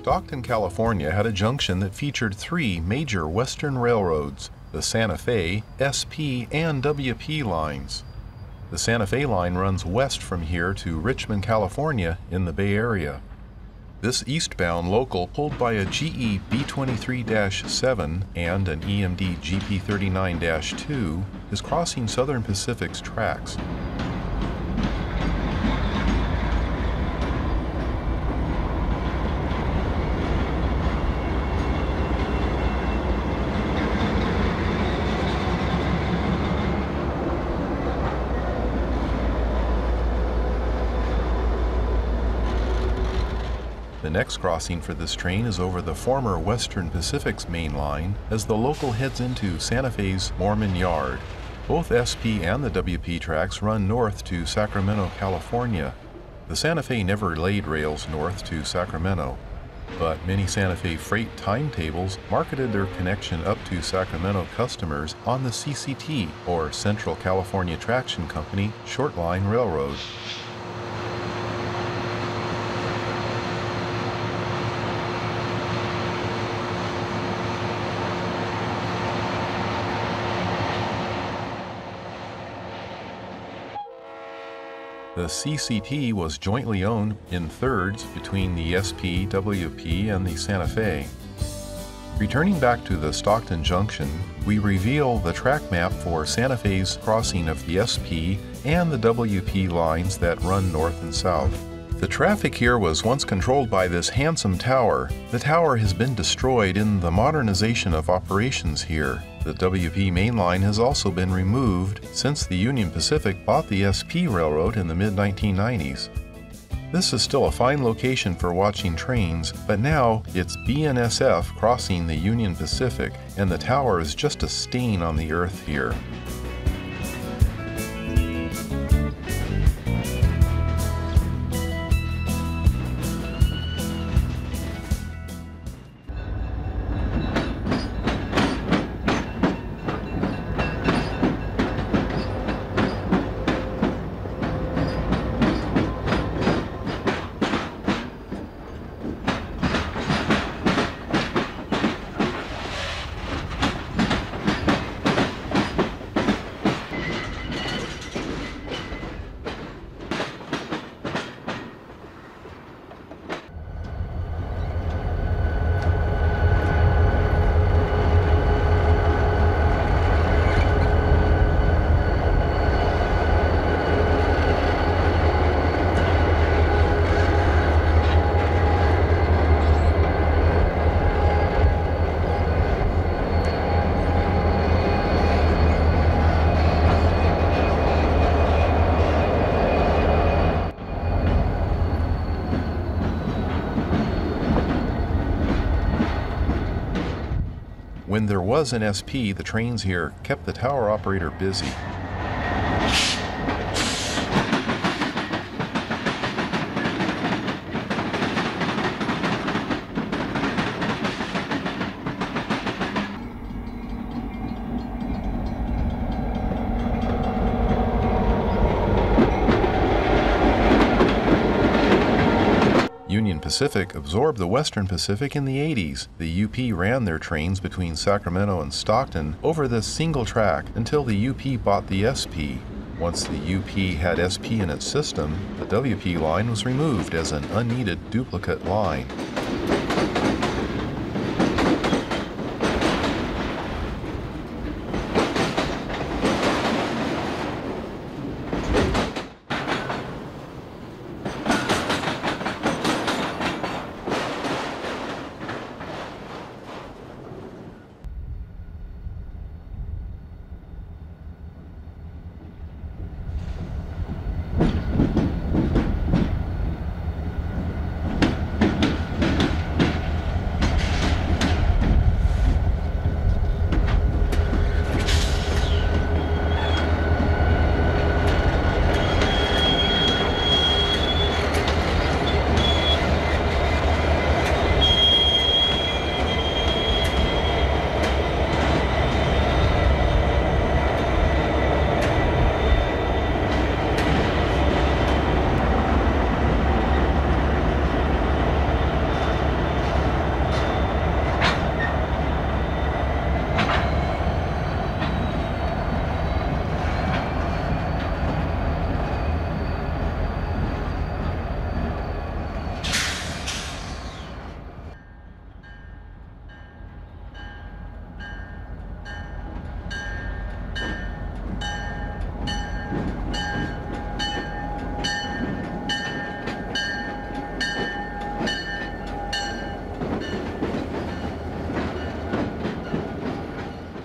Stockton, California had a junction that featured three major Western railroads the Santa Fe, SP, and WP lines. The Santa Fe line runs west from here to Richmond, California, in the Bay Area. This eastbound local, pulled by a GE B23 7 and an EMD GP 39 2, is crossing Southern Pacific's tracks. The next crossing for this train is over the former Western Pacific's main line as the local heads into Santa Fe's Mormon Yard. Both SP and the WP tracks run north to Sacramento, California. The Santa Fe never laid rails north to Sacramento, but many Santa Fe freight timetables marketed their connection up to Sacramento customers on the CCT, or Central California Traction Company, short line railroad. The CCT was jointly owned in thirds between the SP, WP, and the Santa Fe. Returning back to the Stockton Junction, we reveal the track map for Santa Fe's crossing of the SP and the WP lines that run north and south. The traffic here was once controlled by this handsome tower. The tower has been destroyed in the modernization of operations here. The WP main line has also been removed since the Union Pacific bought the SP Railroad in the mid 1990s. This is still a fine location for watching trains, but now it's BNSF crossing the Union Pacific, and the tower is just a stain on the earth here. When there was an SP, the trains here kept the tower operator busy. Union Pacific absorbed the Western Pacific in the 80s. The UP ran their trains between Sacramento and Stockton over this single track until the UP bought the SP. Once the UP had SP in its system, the WP line was removed as an unneeded duplicate line.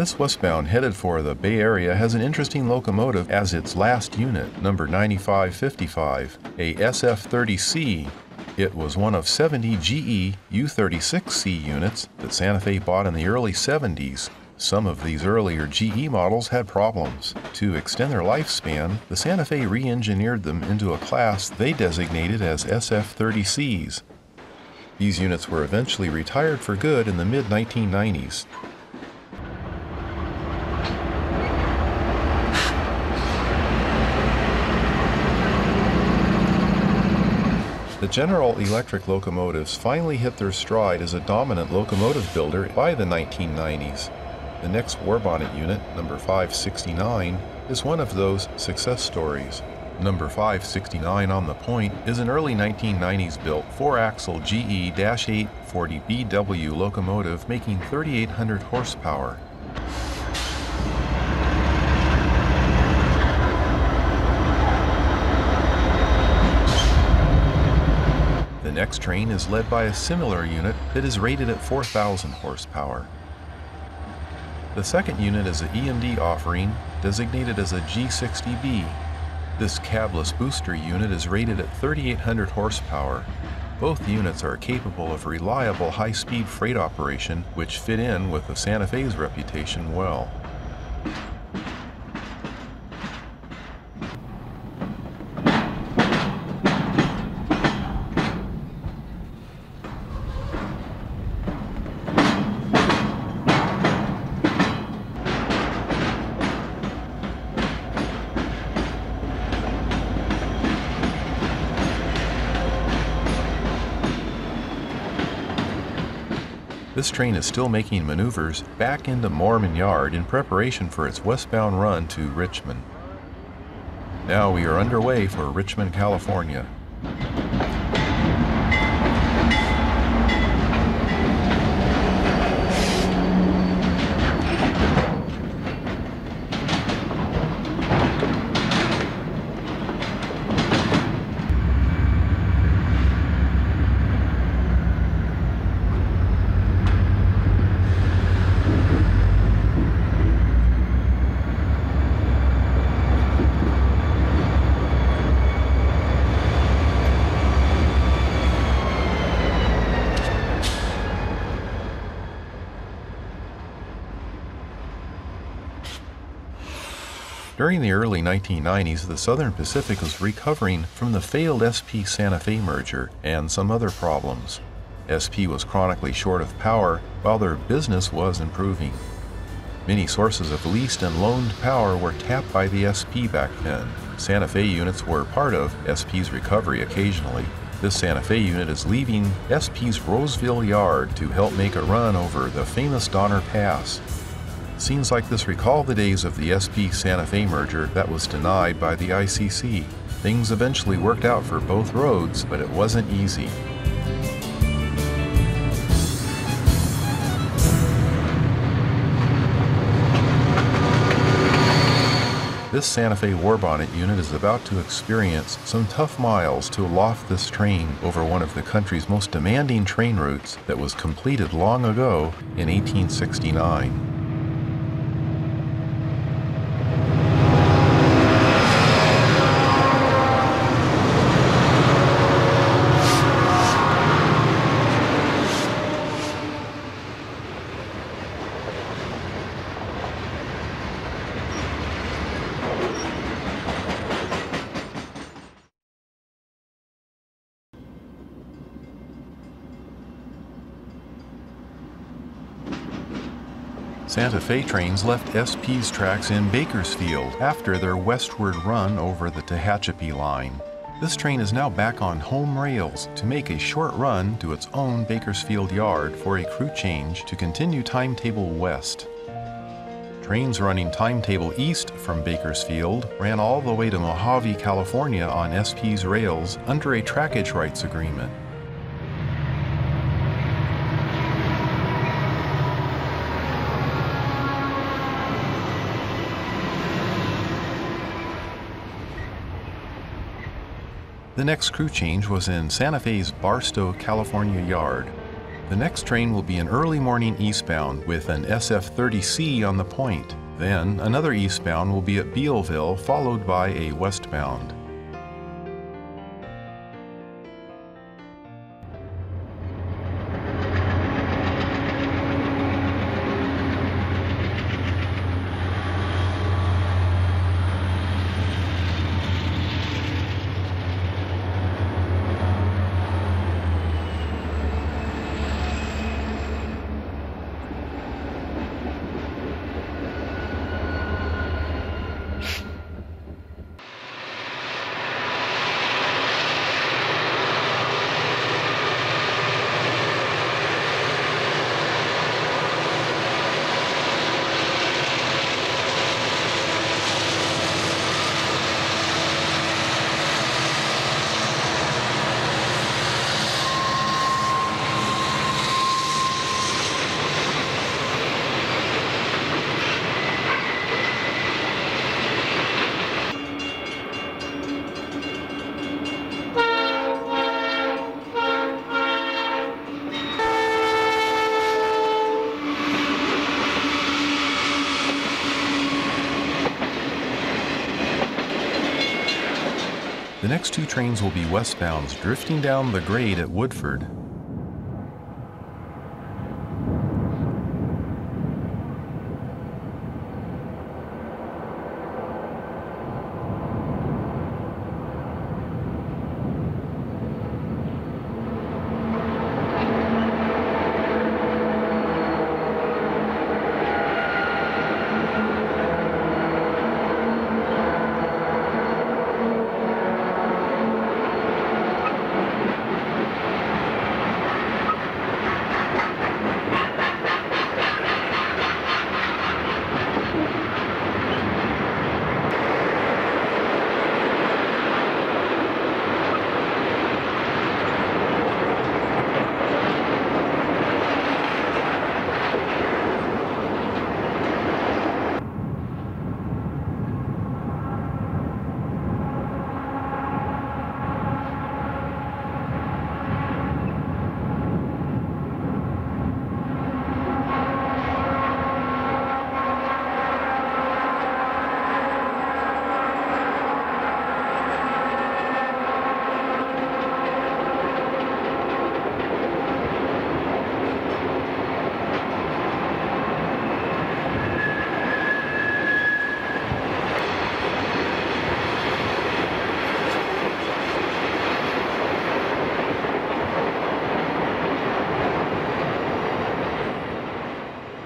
This westbound headed for the Bay Area has an interesting locomotive as its last unit, number 9555, a SF-30C. It was one of 70 GE U-36C units that Santa Fe bought in the early 70s. Some of these earlier GE models had problems. To extend their lifespan, the Santa Fe re-engineered them into a class they designated as SF-30Cs. These units were eventually retired for good in the mid-1990s. General Electric locomotives finally hit their stride as a dominant locomotive builder by the 1990s. The next Warbonnet unit, number 569, is one of those success stories. Number 569 on the point is an early 1990s built four-axle GE-840BW locomotive making 3,800 horsepower. Train is led by a similar unit that is rated at 4,000 horsepower. The second unit is an EMD offering designated as a GP60B. This cabless booster unit is rated at 3,800 horsepower. Both units are capable of reliable high-speed freight operation which fit in with the Santa Fe's reputation well. This train is still making maneuvers back into Mormon Yard in preparation for its westbound run to Richmond. Now we are underway for Richmond, California. During the early 1990s, the Southern Pacific was recovering from the failed SP Santa Fe merger and some other problems. SP was chronically short of power while their business was improving. Many sources of leased and loaned power were tapped by the SP back then. Santa Fe units were part of SP's recovery occasionally. This Santa Fe unit is leaving SP's Roseville Yard to help make a run over the famous Donner Pass. Scenes like this recall the days of the SP Santa Fe merger that was denied by the ICC. Things eventually worked out for both roads, but it wasn't easy. This Santa Fe Warbonnet unit is about to experience some tough miles to loft this train over one of the country's most demanding train routes that was completed long ago in 1869. Santa Fe trains left SP's tracks in Bakersfield after their westward run over the Tehachapi line. This train is now back on home rails to make a short run to its own Bakersfield yard for a crew change to continue timetable west. Trains running timetable east from Bakersfield ran all the way to Mojave, California on SP's rails under a trackage rights agreement. The next crew change was in Santa Fe's Barstow, California yard. The next train will be an early morning eastbound with an SF-30C on the point. Then another eastbound will be at Bealville, followed by a westbound. The next two trains will be westbounds drifting down the grade at Woodford.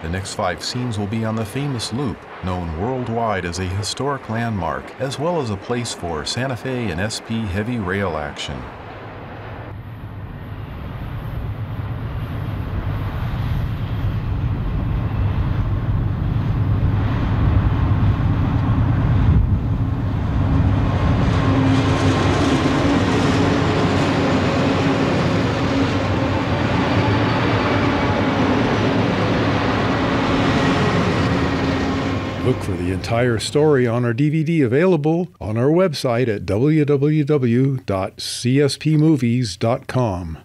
The next five scenes will be on the famous Loop, known worldwide as a historic landmark, as well as a place for Santa Fe and SP heavy rail action. The entire story on our DVD available on our website at www.cspmovies.com.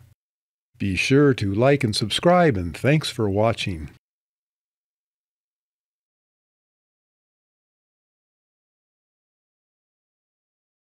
Be sure to like and subscribe, and thanks for watching.